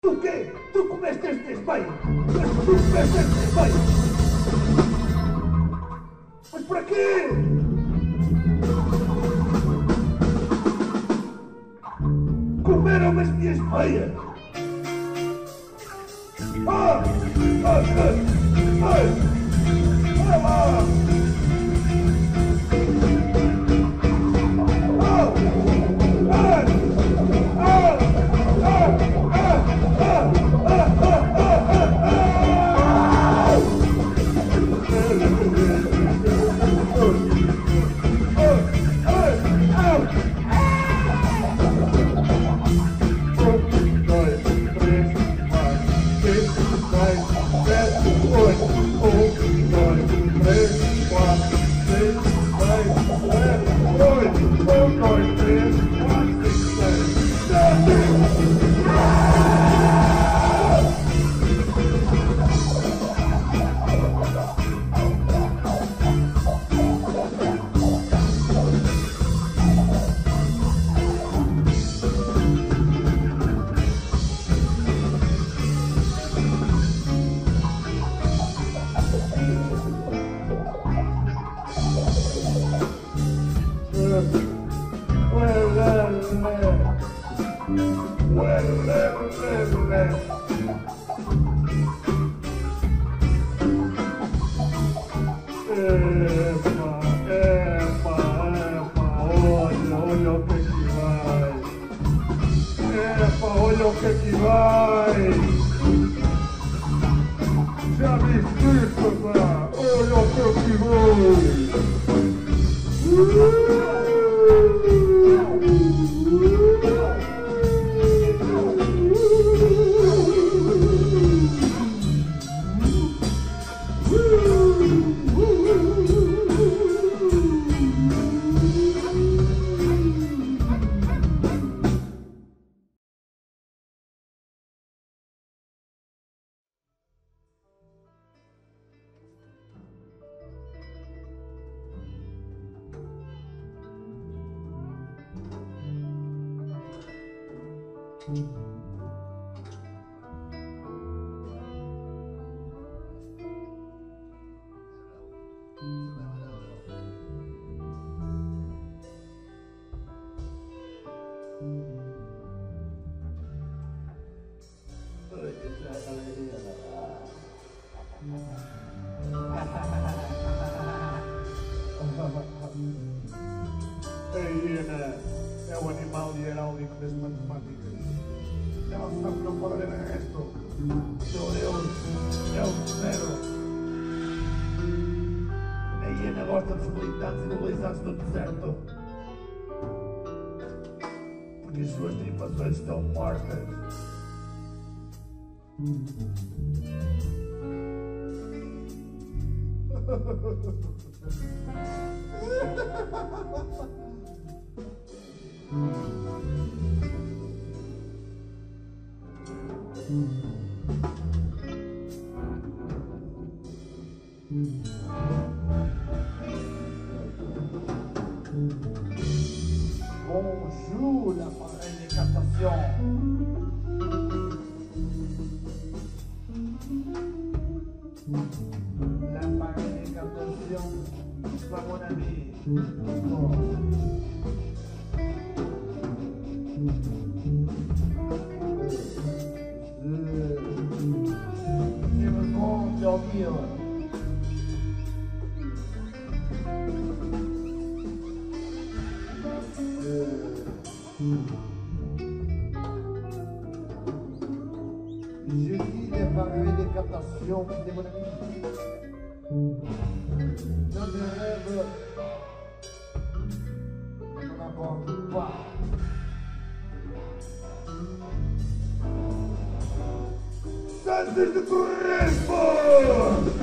Tu quê? Tu comeste este bem? Mas tu comeste este bem? Mas para quê? Comeram as minhas meias? Ah! Ah! Ah! Ah! ah. olha é o que é que vai. se me escrito, olha é o que que vai. Uh! disfruta infatuação marca. Mm-hmm. Bonjour, la forêt des captations. La forêt des captations, mon ami. Oh. Je Julie évaluait les captations ami. Dans des rêves, on n'aborde pas. Sentez de tourisme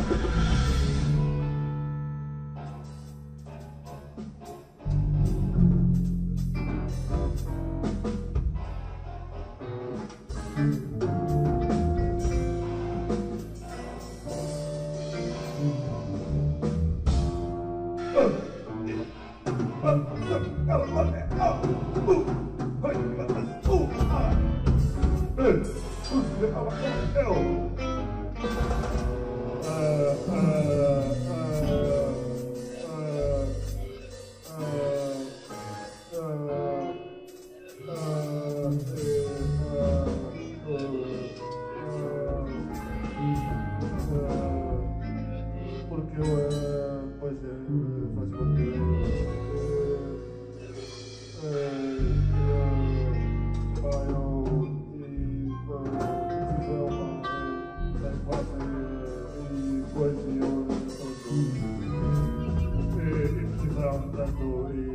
tanto e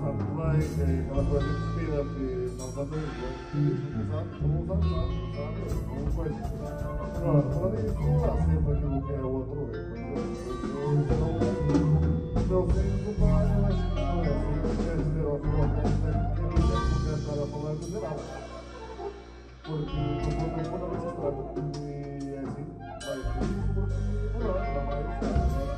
sabe bem, aquela coisa de despedida que não está bem, não usa nada, sabe? Uma coisa. Agora, fora isso, não há sempre aquilo que é o outro. Meu filho do pai, eu acho que não é assim, quer dizer ao filho, tem que estar a falar de geral. Porque no fundo, quando a se trata, e é assim, vai por isso, porque, não é, não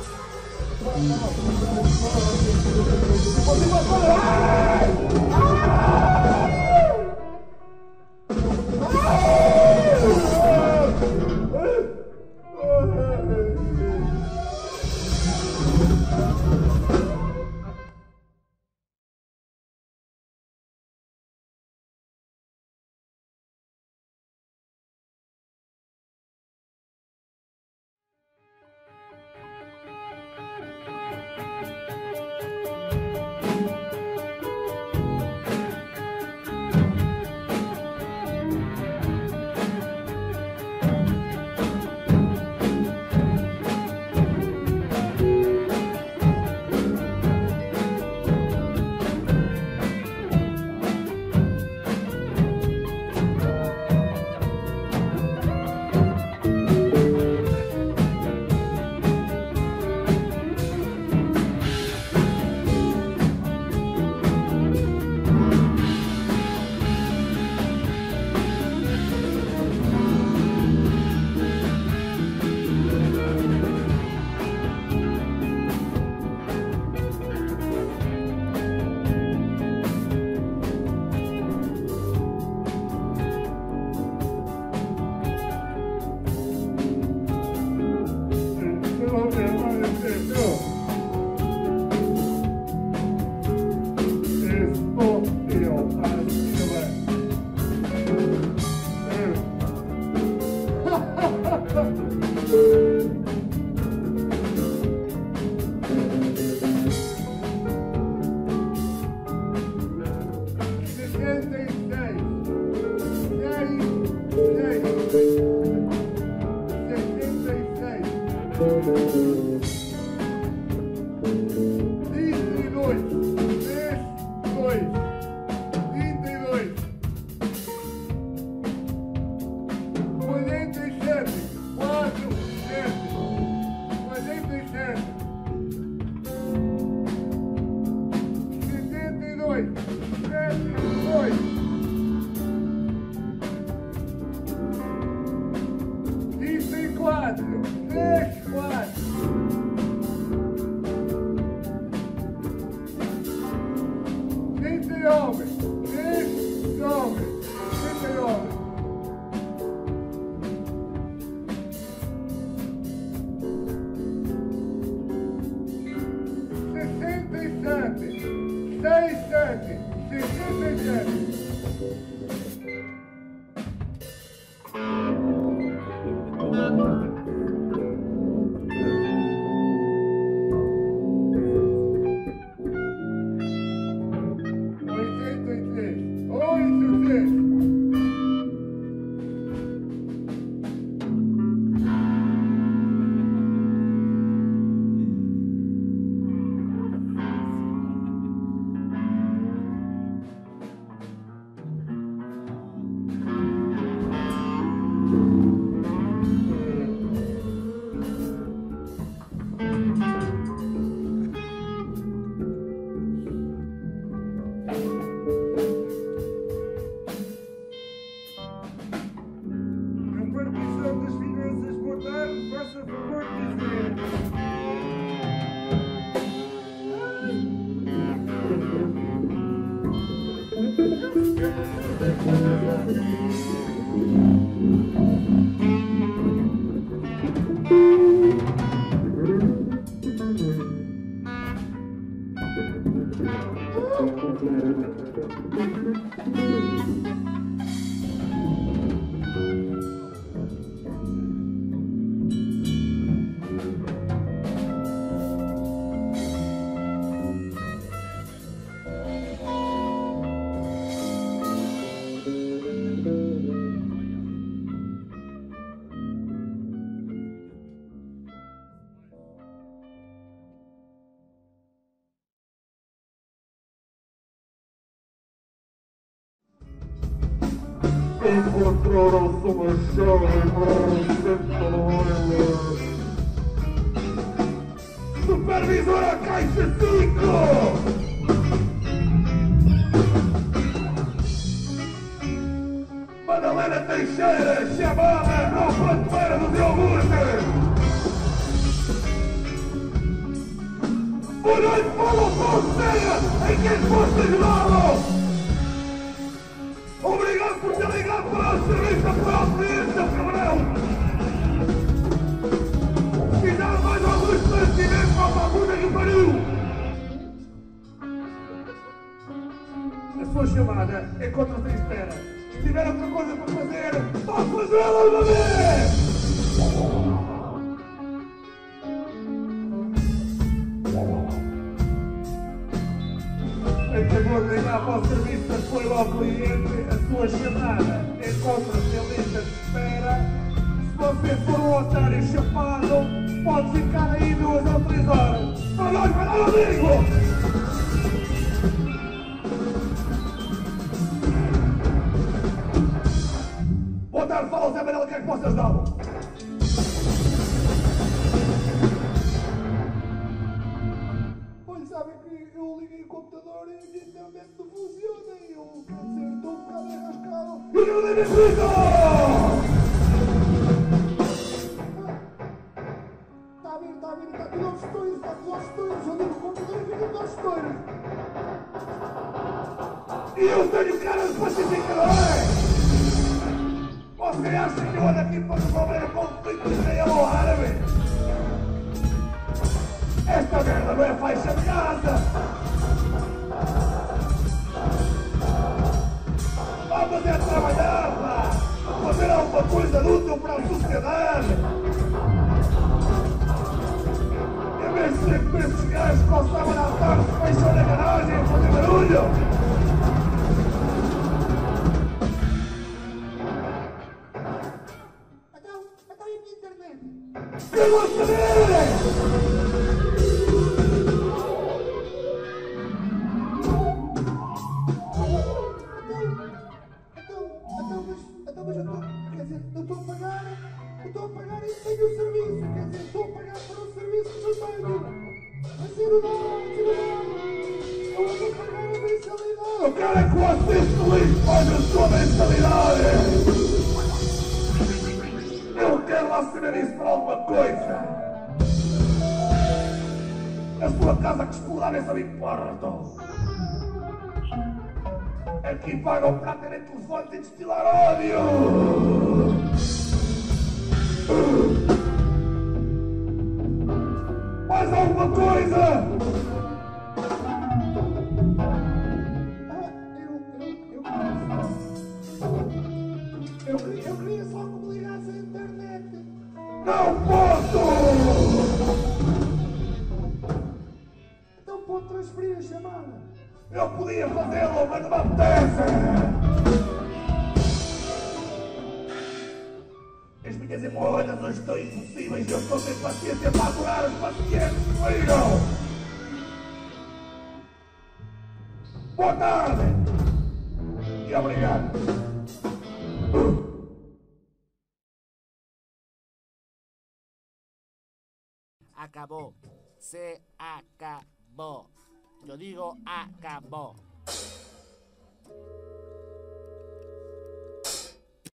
Você vai Supervisora Caixa 5! Madalena Teixeira, chamada no prateleira dos iogurtes! Por onde fala você em quem posso ajudá-lo? Sua chamada encontra-se em espera. Se tiver outra coisa para fazer, vá fazê-la uma vez! Em favor de ligar para o serviço apoio ao cliente, a sua chamada encontra-se em lista de espera. Se você for um otário chapado, pode ficar aí duas ou três horas. Vai lá, vai lá, amigo! Tarde, fala o que é que posso ajudá-lo? Olha, sabem que eu liguei o computador e a internet não funciona e eu, quer dizer, estou um bocado enrascado. E deve explicar! Está a ver, está a ver, está tudo aos estoiros, está tudo aos estoiros. Eu ligo o computador e fica tudo aos estoiros. E eu tenho cara de pacificador! Você que eu ando aqui para resolver o conflito israelo-árabe? Esta merda não é faixa de casa! Vamos é trabalhar! Fazer alguma coisa útil para a sociedade! Tenho o serviço, quer dizer, estou a pagar por um serviço que não tenho. Assim não dá, assim não dá. Eu vou pagar a mensalidade. Eu quero é que você feliz pague a sua mensalidade! Eu quero lá saber isso para alguma coisa! A sua casa que explorar essa me importa! Aqui pagam para terem telefone e destilar ódio! Oh. Es mi que se mueva, no estoy impulsiva y yo con mi paciencia para curar el paciente muero. Boa tarde y obrigado. Acabó. Se acabó. Lo digo, acabó.